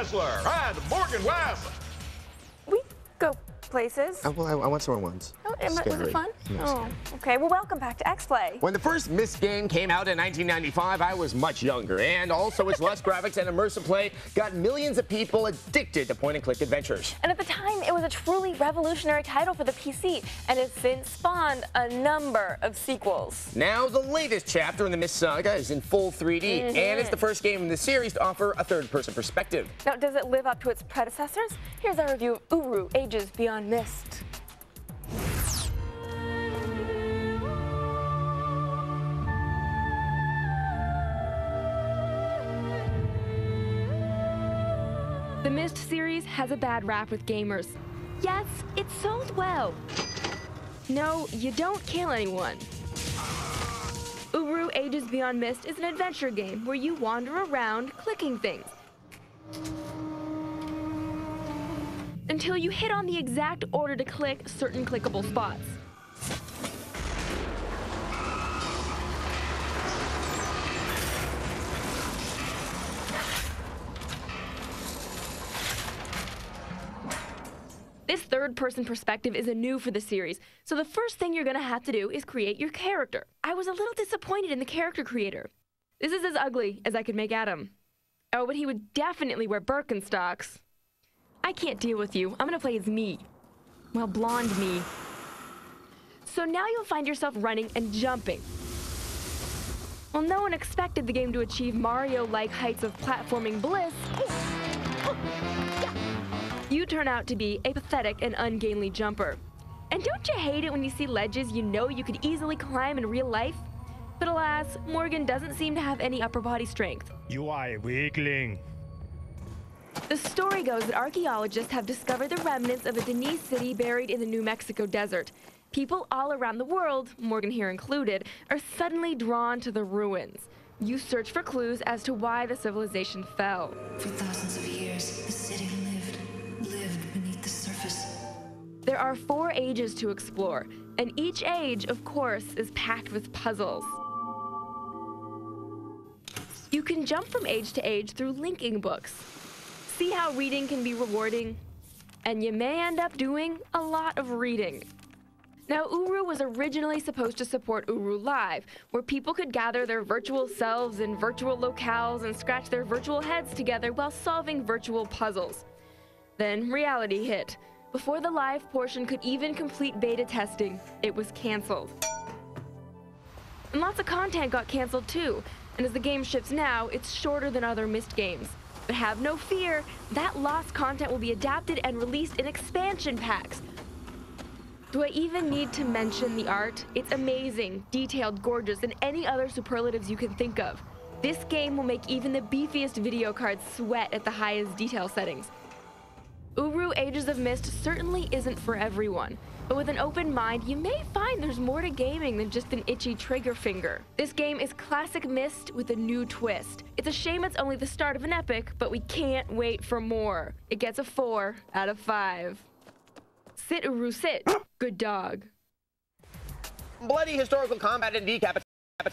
Sessler and Morgan West. Places. Oh, well, I, I went somewhere once. Oh, am- was it fun? Oh, okay. Well, welcome back to X-Play. When the first Myst game came out in 1995, I was much younger, and also its less graphics and immersive play got millions of people addicted to point-and-click adventures. And at the time, it was a truly revolutionary title for the PC, and has since spawned a number of sequels. Now, the latest chapter in the Myst saga is in full 3D, Mm-hmm. and it's the first game in the series to offer a third-person perspective. Now, does it live up to its predecessors? Here's our review of Uru: Ages Beyond Myst. The Myst series has a bad rap with gamers. Yes, it sold well. No, you don't kill anyone. Uru Ages Beyond Myst is an adventure game where you wander around clicking things. Until you hit on the exact order to click certain clickable spots. This third person perspective is a new for the series, so the first thing you're gonna have to do is create your character. I was a little disappointed in the character creator. This is as ugly as I could make Adam. Oh, but he would definitely wear Birkenstocks. I can't deal with you. I'm gonna play as me. Well, blonde me. So now you'll find yourself running and jumping. Well, no one expected the game to achieve Mario like heights of platforming bliss. You turn out to be a pathetic and ungainly jumper. And don't you hate it when you see ledges you know you could easily climb in real life? But alas, Morgan doesn't seem to have any upper body strength. You are a weakling. The story goes that archaeologists have discovered the remnants of a D'ni city buried in the New Mexico desert. People all around the world, Morgan here included, are suddenly drawn to the ruins. You search for clues as to why the civilization fell. For thousands of years, the city lived, lived beneath the surface. There are four ages to explore, and each age, of course, is packed with puzzles. You can jump from age to age through linking books. See how reading can be rewarding? And you may end up doing a lot of reading. Now, Uru was originally supposed to support Uru Live, where people could gather their virtual selves in virtual locales and scratch their virtual heads together while solving virtual puzzles. Then reality hit. Before the live portion could even complete beta testing, it was canceled. And lots of content got canceled too, and as the game ships now, it's shorter than other Myst games. But have no fear, that lost content will be adapted and released in expansion packs. Do I even need to mention the art? It's amazing, detailed, gorgeous, and any other superlatives you can think of. This game will make even the beefiest video cards sweat at the highest detail settings. Uru Ages of Myst certainly isn't for everyone, but with an open mind, you may find there's more to gaming than just an itchy trigger finger. This game is classic Myst with a new twist. It's a shame it's only the start of an epic, but we can't wait for more. It gets a 4 out of 5. Sit, Uru, sit. Good dog. Bloody historical combat and decapitation.